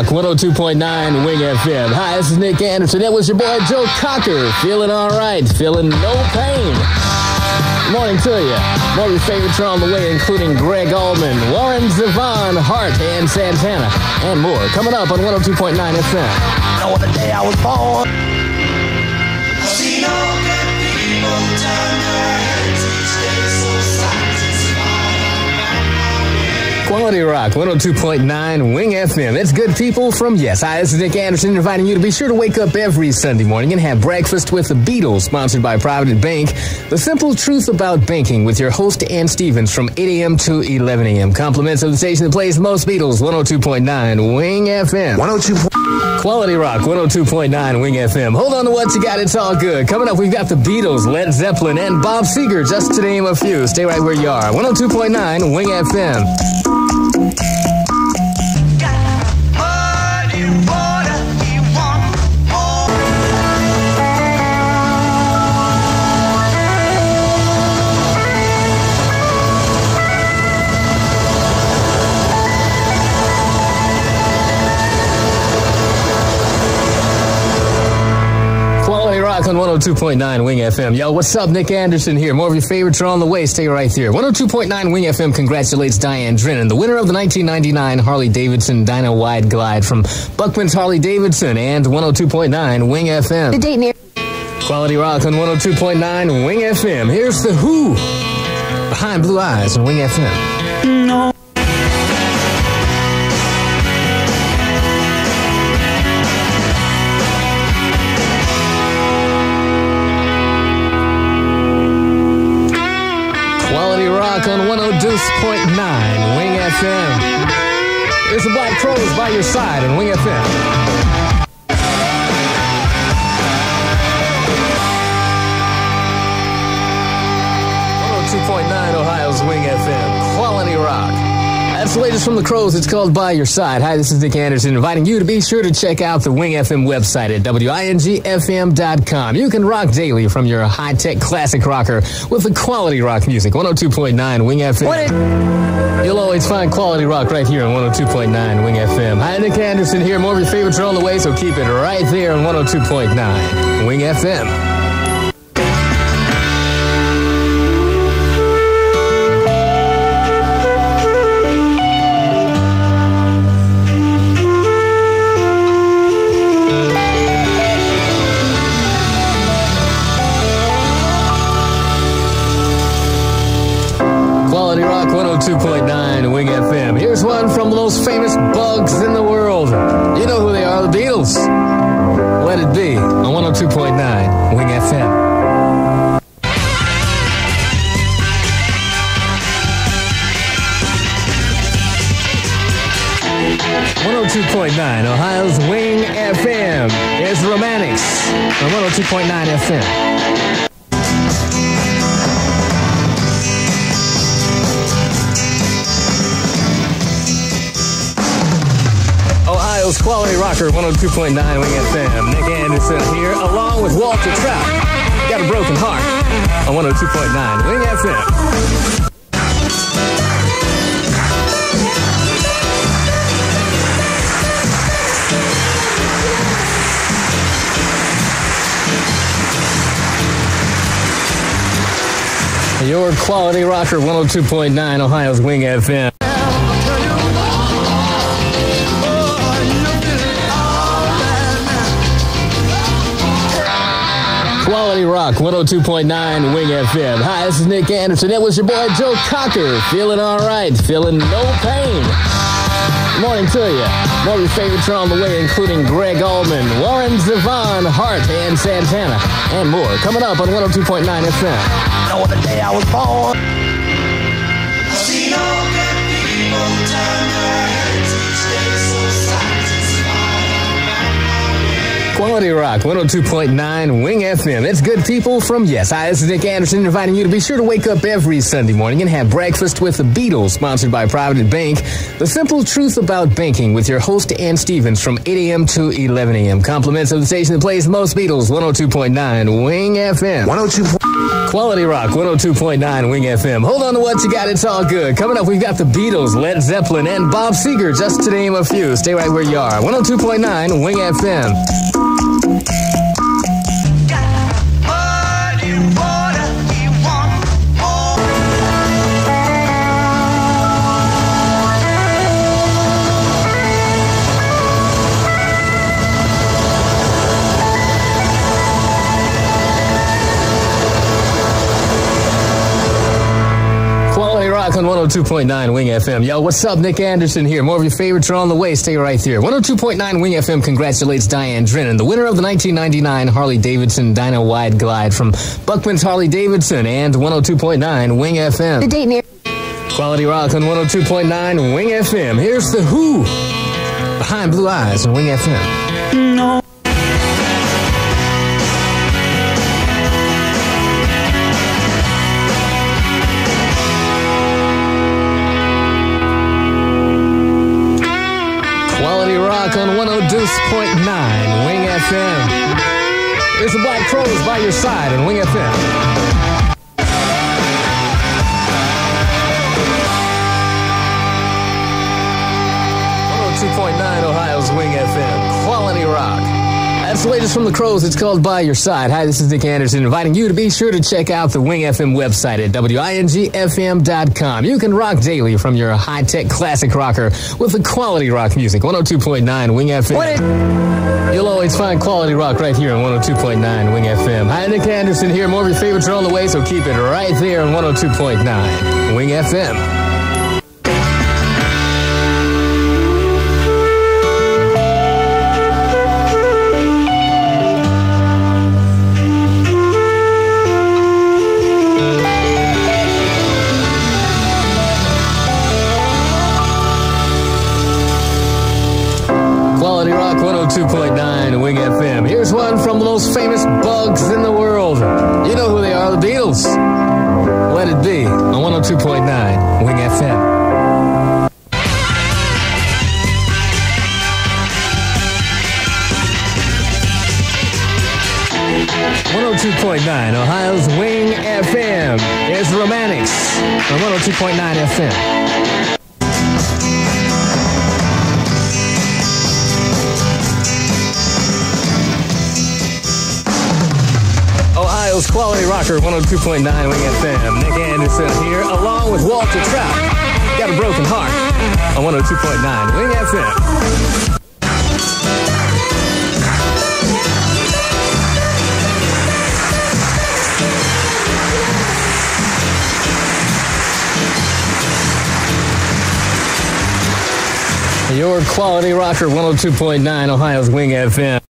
Rock 102.9 Wing FM. Hi, this is Nick Anderson. It was your boy Joe Cocker. Feeling all right. Feeling no pain. Morning to you. More of your favorites are on the way, including Gregg Allman, Warren Zevon, Heart, and Santana, and more. Coming up on 102.9 FM. know the day I was born. Quality Rock 102.9 Wing FM. It's good people from Yes. Hi, this is Nick Anderson inviting you to be sure to wake up every Sunday morning and have breakfast with the Beatles, sponsored by Provident Bank. The simple truth about banking with your host Ann Stevens from 8 a.m. to 11 a.m. Compliments of the station that plays most Beatles 102.9 Wing FM. 102. Quality Rock 102.9 Wing FM. Hold on to what you got, it's all good. Coming up, we've got the Beatles, Led Zeppelin, and Bob Seger, just to name a few. Stay right where you are. 102.9 Wing FM. Quality Rock on 102.9 Wing FM. Yo, what's up? Nick Anderson here. More of your favorites are on the way. Stay right there. 102.9 Wing FM congratulates Diane Drennan, the winner of the 1999 Harley Davidson Dyna Wide Glide from Buckman's Harley Davidson and 102.9 Wing FM. The date near. Quality Rock on 102.9 Wing FM. Here's the Who behind Blue Eyes and Wing FM. Quality Rock on 102.9 Wing FM. Here's the Black Crowes by your side on Wing FM. Oh two point nine Ohio's Wing FM. That's the latest from the Crowes. It's called By Your Side. Hi, this is Nick Anderson inviting you to be sure to check out the Wing FM website at WINGFM.com. You can rock daily from your high tech classic rocker with the quality rock music. 102.9 Wing FM. You'll always find quality rock right here on 102.9 Wing FM. Hi, Nick Anderson here. More of your favorites are on the way, so keep it right there on 102.9 Wing FM. 102.9 Wing FM. Here's one from the most famous bugs in the world. You know who they are, the Beatles. Let it be on 102.9 Wing FM. One hundred two point nine, Ohio's Wing FM. It's Romantics on one hundred two point nine FM. Ohio's Quality Rocker 102.9 Wing FM. Nick Anderson here, along with Walter Trout. Got a broken heart on 102.9 Wing FM. Your Quality Rocker 102.9 Ohio's Wing FM. Rock 102.9 Wing FM. Hi, this is Nick Anderson. It was your boy Joe Cocker. Feeling all right. Feeling no pain. Morning to you. More of your favorites are on the way, including Gregg Allman, Warren Zevon, Heart, and Santana, and more. Coming up on 102.9 FM. know the day I was born. Quality Rock 102.9 Wing FM. It's good people from Yes. Hi, this is Nick Anderson inviting you to be sure to wake up every Sunday morning and have breakfast with the Beatles, sponsored by Provident Bank. The simple truth about banking with your host Ann Stevens from 8 a.m. to 11 a.m. Compliments of the station that plays most Beatles 102.9 Wing FM. 102. Quality Rock 102.9 Wing FM. Hold on to what you got, it's all good. Coming up, we've got the Beatles, Led Zeppelin, and Bob Seger, just to name a few. Stay right where you are. 102.9 Wing FM. Rock on 102.9 Wing FM. Yo, what's up? Nick Anderson here. More of your favorites are on the way. Stay right there. 102.9 Wing FM congratulates Diane Drennan, the winner of the 1999 Harley Davidson Dyna Wide Glide from Buckman's Harley Davidson and 102.9 Wing FM. The date near. Quality Rock on 102.9 Wing FM. Here's the Who behind Blue Eyes on Wing FM. Quality Rock on 102.9 Wing FM. Here's the Black Crowes by your side on Wing FM. Oh two point That's the latest from the Crowes. It's called By Your Side. Hi, this is Nick Anderson, inviting you to be sure to check out the Wing FM website at wingfm.com. You can rock daily from your high tech classic rocker with the quality rock music. 102.9 Wing FM. You'll always find quality rock right here on 102.9 Wing FM. Hi, Nick Anderson here. More of your favorites are on the way, so keep it right there on 102.9 Wing FM. 102.9 Wing FM. Here's one from the most famous bugs in the world. You know who they are, the Beatles. Let it be on 102.9 Wing FM. One hundred two point nine, Ohio's Wing FM. It's Romantics on one hundred two point nine FM. Quality Rocker 102.9 Wing FM. Nick Anderson here, along with Walter Trout. Got a broken heart on 102.9 Wing FM. Your Quality Rocker 102.9 Ohio's Wing FM.